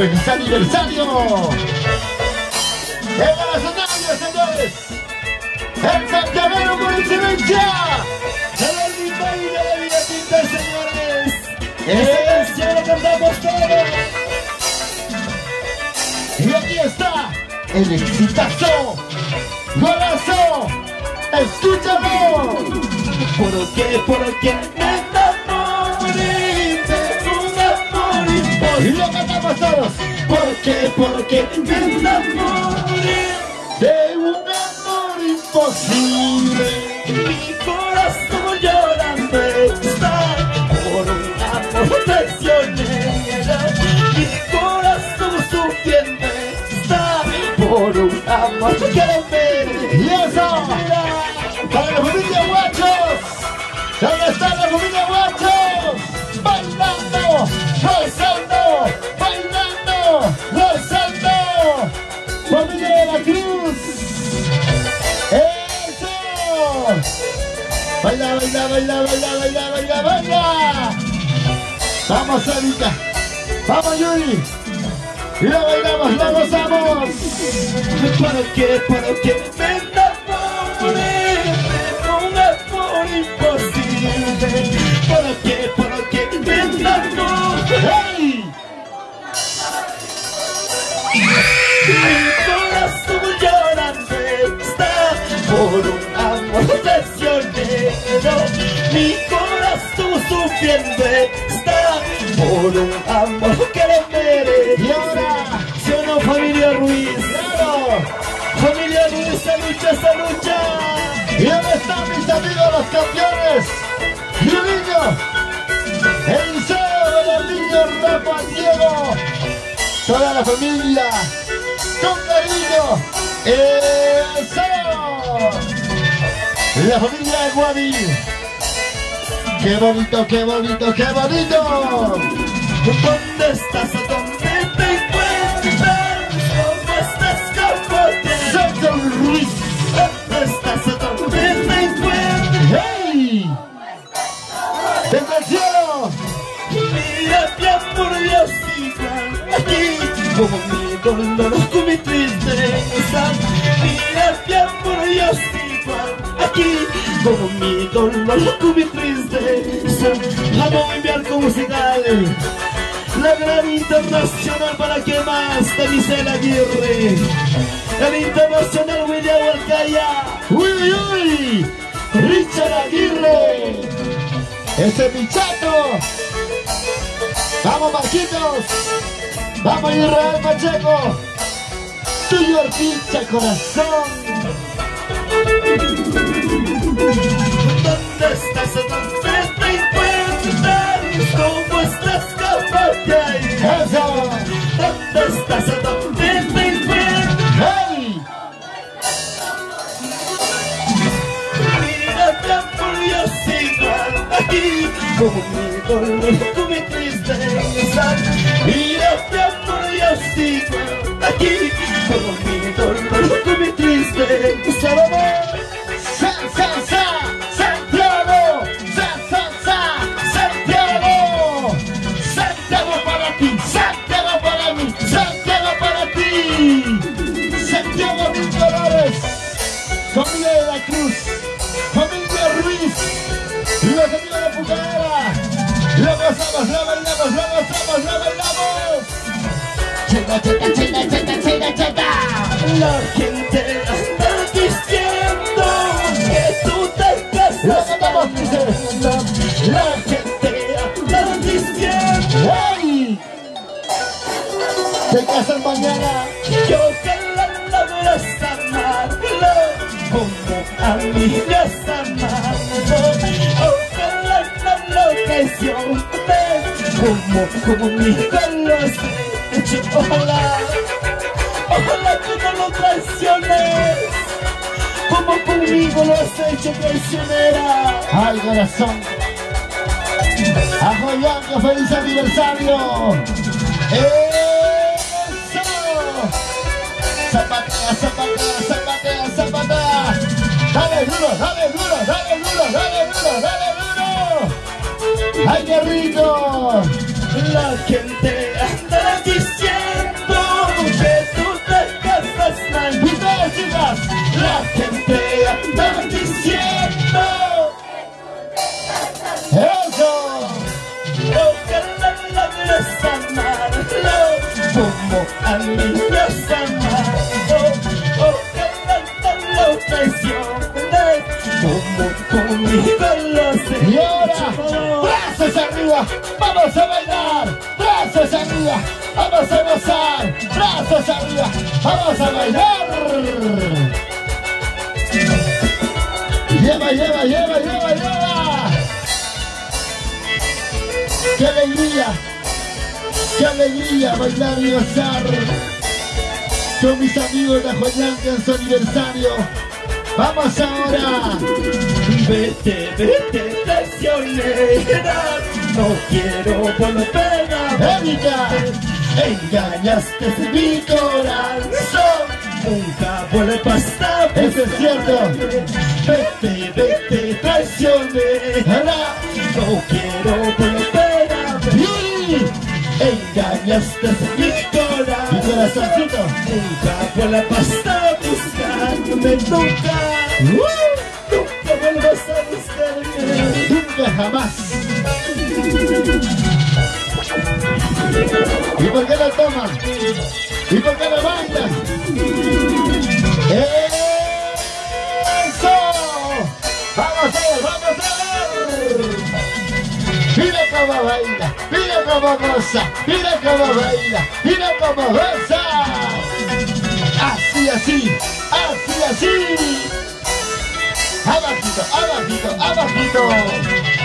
¡Feliz aniversario! ¡En la escenario, señores! ¡El Santiago Municipal! ¡El y de la vida pinta, señores! ¡Esta canción lo cantamos todos! Y aquí está el exitazo, golazo, escúchalo. ¿Por qué, por qué me enamoré de cantamos todos. ¿Por qué, por qué me enamoré de un amor imposible? Mi corazón llorando está por un amor traicionero. Mi corazón sufriendo está por un amor que me Y eso, para la familia Guachos. ¿Dónde está la familia Guachos? Bailando, gozando, Baila, baila, baila, baila, baila, baila, baila. Vamos, Erika. Vamos, Yuri. Y lo bailamos, lo gozamos. ¿Por qué, por qué me enamoré de un amor imposible? ¿Por qué, por qué me enamoré? ¡Hey! Por un amor que le merece. Y ahora, ¿Sí o no, familia Ruiz? claro. Familia Ruiz, esa lucha, esa lucha. ¿Y dónde están mis amigos los campeones? Yuliño, Eliseo, Bernardinho, Rafa, Diego, toda la familia, con cariño, Eliseo, la familia de Guavi. ¡Qué bonito, qué bonito, qué bonito! ¿Dónde estás? ¿Dónde te encuentras? ¿Cómo estás? ¿Cómo te Sergio Ruiz, ¿Dónde estás? ¿Dónde te encuentras? ¡hey! Mira mi amor, yo sigo aquí Como mi dolor, con mi tristeza Mira mi amor, yo sigo aquí Como mi dolor, con mi tristeza Vamos a enviar con La gran internacional para que más de Michelle Aguirre El internacional William Alcaya ¡Uy, uy, uy! ¡Richard Aguirre! ¡Ese pichato! ¡Vamos, Marquitos! ¡Vamos, Israel Pacheco! ¡Tuyo pincha corazón! ¿Dónde estás? ¿Dónde Como mi tristeza Mira mi amor, yo sigo aquí Como mi dolor, con mi tristeza Vamos ¡Sa, sa, sa! ¡Santiago! ¡Sa, sa, sa! ¡Santiago! ¡Familia de la Cruz! ¡Familia Ruiz! ¡Lo gozamos, lo bailamos, lo gozamos, lo bailamos! ¡Cheta, cheta, cheta, cheta, cheta, cheta! La gente anda diciendo que tú te ¡Lo cantamos, dice! La gente anda diciendo ¡Hey! ¡Te casas mañana! que ojalá logras amarlo como a mí me has amado. Ojalá no lo traiciones como lo has hecho. Ojalá, ojalá que no lo traiciones como conmigo lo has hecho traicionera. ¡Ay, corazón! ¡Ajoyanco, feliz aniversario! ¡Eso! ¡Zapatea, zapatea, zapatea, zapatea! ¡Dale duro, dale duro, dale duro, ¡Ay, qué rico! La gente anda diciendo que tú te casas mal. ¡Ustedes, chicas! La gente anda diciendo que tú te casas ¡Eso! Lo que la logras amar, lo como a mí vamos a bailar, brazos arriba, vamos a gozar, brazos arriba, vamos a bailar. Lleva, lleva, lleva, lleva, lleva. ¡Qué alegría! ¡Qué alegría bailar y gozar! Con mis amigos de Ajoyanca en su aniversario. ¡Vamos ahora! Vete, vete, traicionera No quiero volver a ¡Erika! Engañaste mi corazón Nunca vuelvas a Eso es cierto. Vete, vete, traicionera No quiero volver a ver ¡Y! Engañaste mi Mi corazón corazoncito. Nunca vuelvas a buscarme Nunca, ¡Uh! nunca vuelvas a buscarme Nunca jamás. ¿Y por qué lo toman? ¿Y por qué lo bailan? ¡Eso! ¡Vamos a ver, vamos a ver! Mira cómo baila, mira cómo goza, mira cómo baila, mira cómo goza. Así, así, así, así. Abajito, abajito, abajito.